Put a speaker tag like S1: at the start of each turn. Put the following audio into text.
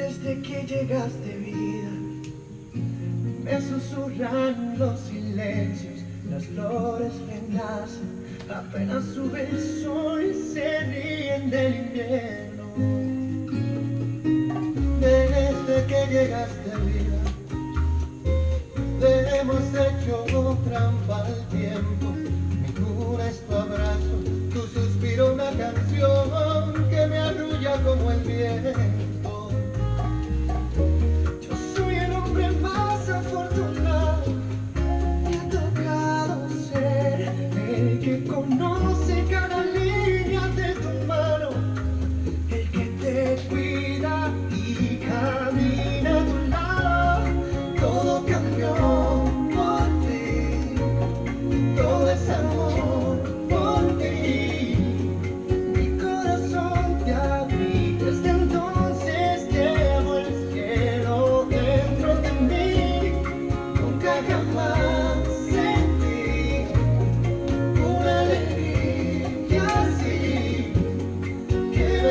S1: Desde que llegaste vida, me susurran los silencios, las flores renacen, apenas sube el sol y se ríen del invierno. Desde que llegaste vida, hemos hecho trampa al tiempo, no, no.